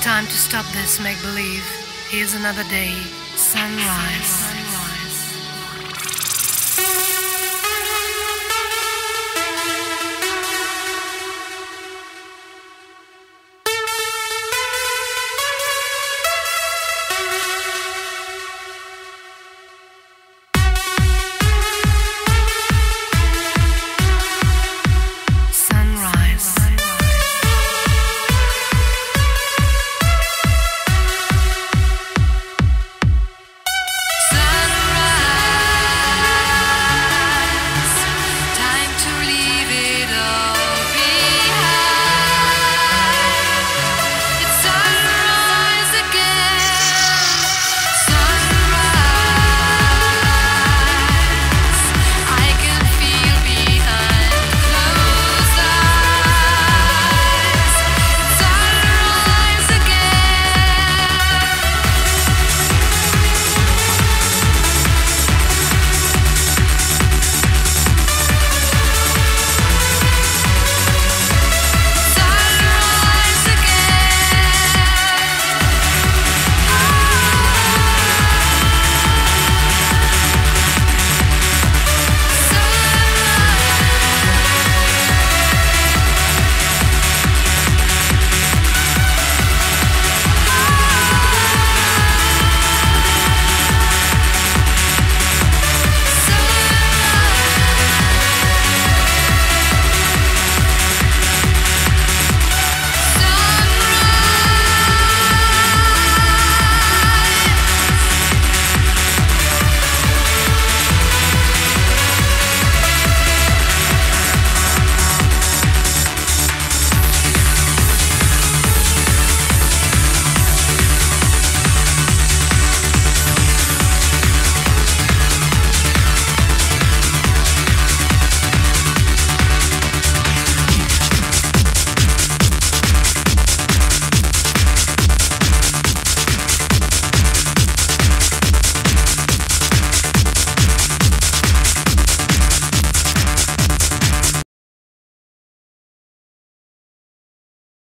It's time to stop this make believe. Here's another day, sunrise.